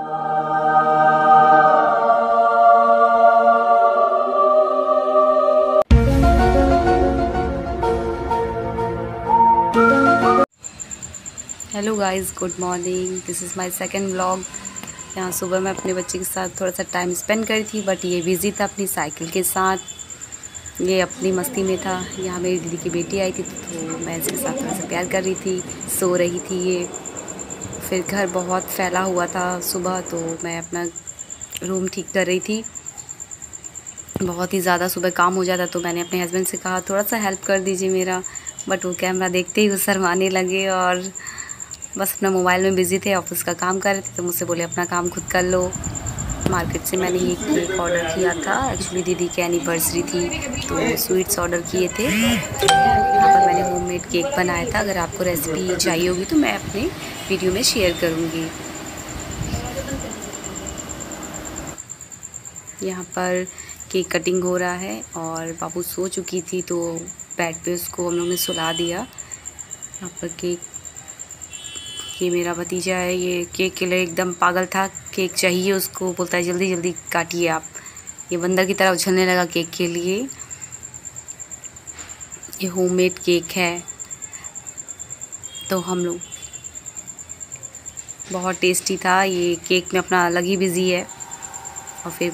Hello guys good morning this is my second vlog यहाँ सुबह मैं अपने बच्चे के साथ थोड़ा सा टाइम स्पेंड करी थी बट ये बिज़ी था अपनी साइकिल के साथ। ये अपनी मस्ती में था। यहाँ मेरी दीदी की बेटी आई थी तो मैं इसके साथ थोड़ा सा प्यार कर रही थी, सो रही थी ये। फिर घर बहुत फैला हुआ था सुबह तो मैं अपना रूम ठीक कर रही थी। बहुत ही ज़्यादा सुबह काम हो जाता तो मैंने अपने हस्बैंड से कहा थोड़ा सा हेल्प कर दीजिए मेरा। बट वो कैमरा देखते ही वो शरमाने लगे और बस अपना मोबाइल में बिज़ी थे ऑफ़िस का काम कर रहे थे तो मुझसे बोले, अपना काम खुद कर लो। मार्केट से मैंने ये केक ऑर्डर किया था। एक्चुअली दीदी की एनिवर्सरी थी तो स्वीट्स ऑर्डर किए थे। केक बनाया था। अगर आपको रेसिपी चाहिए होगी तो मैं अपने वीडियो में शेयर करूँगी। यहाँ पर केक कटिंग हो रहा है और बाबू सो चुकी थी तो बेड पे उसको हम लोग ने सुला दिया। यहाँ पर केक, ये मेरा भतीजा है। ये केक के लिए एकदम पागल था। केक चाहिए उसको, बोलता है, जल्दी जल्दी काटिए आप। ये बंदर की तरह उछलने लगा केक के लिए। ये होममेड केक है। तो हम लोग। बहुत टेस्टी था। ये केक में अपना अलग ही बिज़ी है। और फिर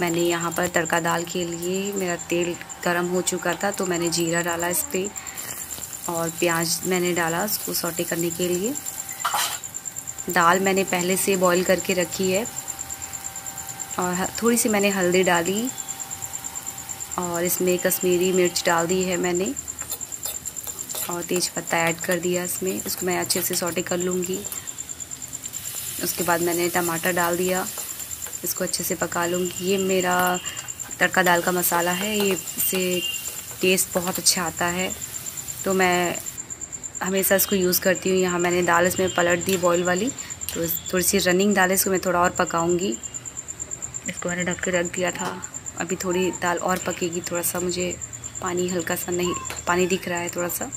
मैंने यहाँ पर तड़का दाल के लिए मेरा तेल गरम हो चुका था तो मैंने जीरा डाला इस पर और प्याज मैंने डाला उसको सोटे करने के लिए। दाल मैंने पहले से बॉईल करके रखी है। और थोड़ी सी मैंने हल्दी डाली और इसमें कश्मीरी मिर्च डाल दी है मैंने। और तेज पत्ता ऐड कर दिया इसमें। इसको मैं अच्छे से सोटे कर लूँगी। उसके बाद मैंने टमाटर डाल दिया। इसको अच्छे से पका लूँगी। ये मेरा तड़का दाल का मसाला है। ये इससे टेस्ट बहुत अच्छा आता है। तो मैं हमेशा इसको यूज़ करती हूँ। यहाँ मैंने दाल इसमें पलट दी बॉईल वाली। तो थोड़ी सी रनिंग दाल इसको मैं थोड़ा और पकाऊँगी। इसको मैंने ढक के रख दिया था। अभी थोड़ी दाल और पकेगी। थोड़ा सा मुझे पानी हल्का सा नहीं पानी दिख रहा है थोड़ा सा।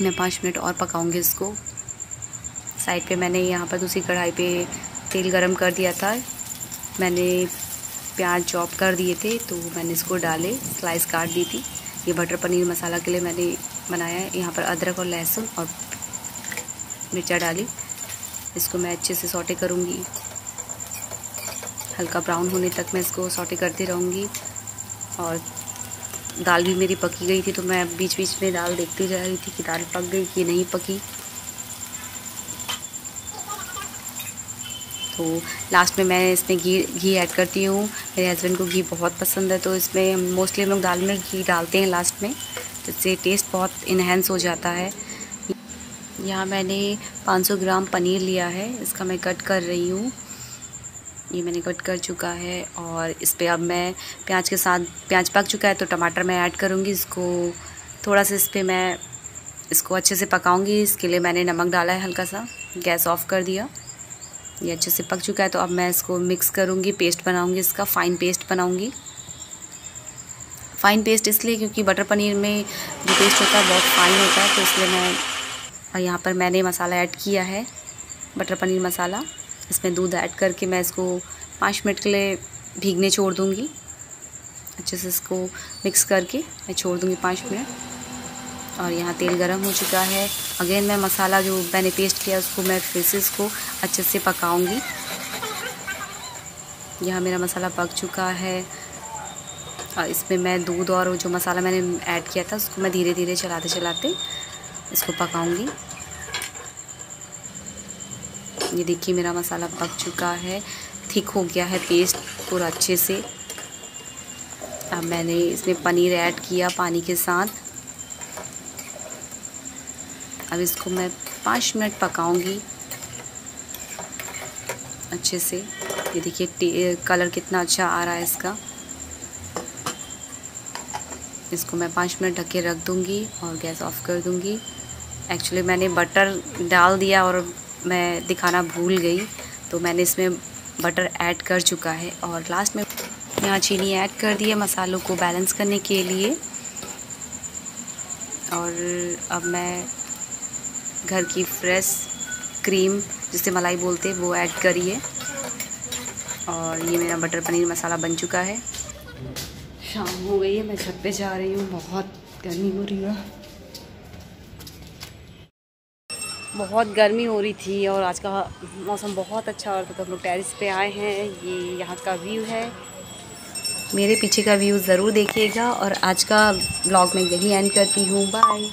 मैं पाँच मिनट और पकाऊँगी इसको। साइड पे मैंने यहाँ पर दूसरी कढ़ाई पे तेल गरम कर दिया था। मैंने प्याज चॉप कर दिए थे तो मैंने इसको डाले, स्लाइस काट दी थी। ये बटर पनीर मसाला के लिए मैंने बनाया है। यहाँ पर अदरक और लहसुन और मिर्चा डाली। इसको मैं अच्छे से सॉटे करूँगी। हल्का ब्राउन होने तक मैं इसको सॉटे करती रहूँगी। और दाल भी मेरी पकी गई थी तो मैं बीच बीच में दाल देखती जा रही थी कि दाल पक गई कि नहीं पकी। तो लास्ट में मैं इसमें घी घी ऐड करती हूँ। मेरे हस्बैंड को घी बहुत पसंद है तो इसमें मोस्टली हम लोग दाल में घी डालते हैं लास्ट में तो इससे टेस्ट बहुत इन्हेंस हो जाता है। यहाँ मैंने 500 ग्राम पनीर लिया है, इसका मैं कट कर रही हूँ। ये मैंने कट कर चुका है और इस पर अब मैं प्याज के साथ प्याज पक चुका है तो टमाटर मैं ऐड करूँगी इसको। थोड़ा सा इस पर मैं इसको अच्छे से पकाऊँगी। इसके लिए मैंने नमक डाला है हल्का सा। गैस ऑफ़ कर दिया। ये अच्छे से पक चुका है तो अब मैं इसको मिक्स करूँगी, पेस्ट बनाऊँगी इसका, फ़ाइन पेस्ट बनाऊँगी। फ़ाइन पेस्ट इसलिए क्योंकि बटर पनीर में जो पेस्ट होता है बहुत फ़ाइन होता है तो इसलिए मैं यहाँ पर मैंने मसाला ऐड किया है, बटर पनीर मसाला। इसमें दूध ऐड करके मैं इसको पाँच मिनट के लिए भीगने छोड़ दूँगी। अच्छे से इसको मिक्स करके मैं छोड़ दूँगी पाँच मिनट। और यहाँ तेल गरम हो चुका है। अगेन मैं मसाला जो मैंने पेस्ट किया, उसको मैं फिर से इसको अच्छे से पकाऊँगी। यहाँ मेरा मसाला पक चुका है। और इसमें मैं दूध और जो मसाला मैंने ऐड किया था, उसको मैं धीरे धीरे चलाते चलाते इसको पकाऊँगी। ये देखिए मेरा मसाला पक चुका है। थिक हो गया है पेस्ट पूरा अच्छे से। अब मैंने इसमें पनीर ऐड किया पानी के साथ। अब इसको मैं पाँच मिनट पकाऊँगी। अच्छे से। ये देखिए कलर कितना अच्छा आ रहा है इसका। इसको मैं पाँच मिनट ढक के रख दूँगी और गैस ऑफ़ कर दूँगी। एक्चुअली मैंने बटर डाल दिया और मैं दिखाना भूल गई तो मैंने इसमें बटर ऐड कर चुका है और लास्ट में यहाँ चीनी ऐड कर दी है मसालों को बैलेंस करने के लिए। और अब मैं घर की फ्रेश क्रीम जिसे मलाई बोलते हैं, वो ऐड करिए और ये मेरा बटर पनीर मसाला बन चुका है। शाम हो गई है, मैं छत पे जा रही हूँ, बहुत गर्मी हो रही है। बहुत गर्मी हो रही थी और आज का मौसम बहुत अच्छा हो रहा था तो हम लोग टेरिस पे आए हैं। ये यहाँ का व्यू है। मेरे पीछे का व्यू ज़रूर देखिएगा और आज का ब्लॉग मैं यही एंड करती हूँ। बाय